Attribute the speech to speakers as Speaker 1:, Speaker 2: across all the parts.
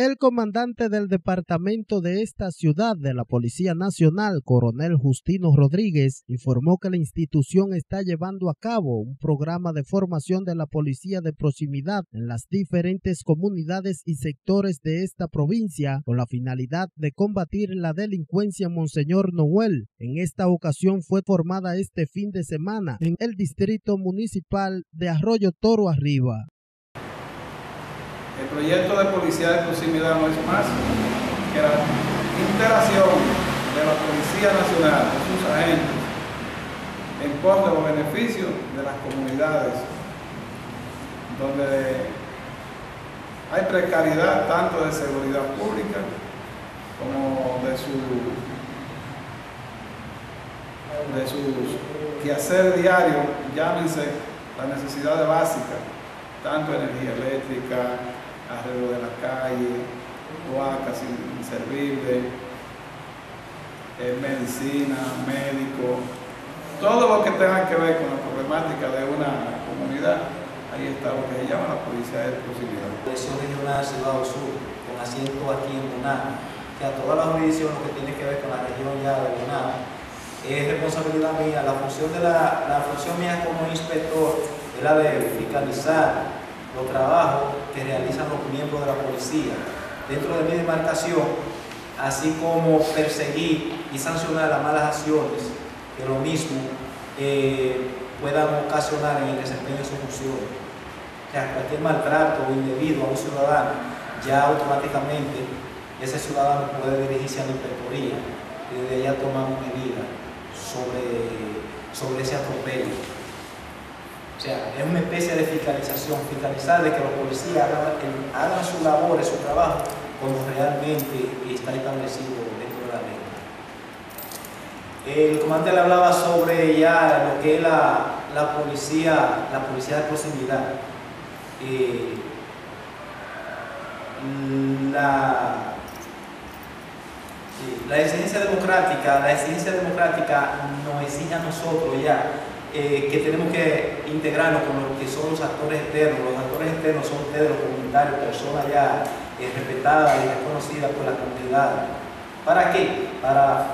Speaker 1: El comandante del departamento de esta ciudad de la Policía Nacional, coronel Justino Rodríguez, informó que la institución está llevando a cabo un programa de formación de la policía de proximidad en las diferentes comunidades y sectores de esta provincia con la finalidad de combatir la delincuencia Monseñor Noel. En esta ocasión fue formada este fin de semana en el distrito municipal de Arroyo Toro Arriba.
Speaker 2: El proyecto de policía de proximidad no es más que la interacción de la Policía Nacional con sus agentes en pos de los beneficios de las comunidades donde hay precariedad tanto de seguridad pública como de su de sus quehacer diario, llámense las necesidades básicas, tanto energía eléctrica, arreglo de la calle, cloacas inservibles, eh, medicina, médico, todo lo que tenga que ver con la problemática de una comunidad, ahí está lo que se llama la policía de proximidad.
Speaker 3: La Dirección Regional Ciudad Sur, con asiento aquí en Bonao, que a toda la jurisdicción lo que tiene que ver con la región ya de Bonao, es responsabilidad mía, la función, de la, la función mía como inspector es la de fiscalizar los trabajos que realizan los miembros de la policía dentro de mi demarcación, así como perseguir y sancionar las malas acciones que lo mismo eh, puedan ocasionar en el desempeño de su función. O sea, cualquier maltrato o indebido a un ciudadano, ya automáticamente ese ciudadano puede dirigirse a la inspectoría y desde allá tomamos medidas sobre, sobre ese atropello. O sea, es una especie de fiscalización, fiscalizar de que los policías hagan, su labor, su trabajo, como realmente está establecido dentro de la ley. El comandante le hablaba sobre ya lo que es la, la policía, la policía de proximidad. Eh, la, la exigencia democrática, la exigencia democrática nos exige a nosotros ya eh, que tenemos que integrarnos con lo que son los actores externos. Los actores externos son ustedes, los comunitarios, personas ya eh, respetadas y reconocidas por la comunidad. ¿Para qué? Para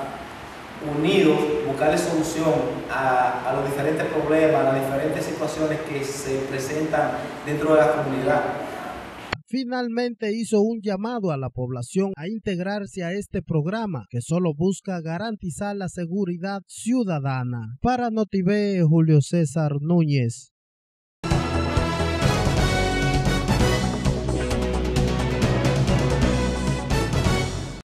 Speaker 3: unidos buscarle solución a los diferentes problemas, a las diferentes situaciones que se presentan dentro de la comunidad
Speaker 1: finalmente hizo un llamado a la población a integrarse a este programa que solo busca garantizar la seguridad ciudadana. Para Notivé, Julio César Núñez.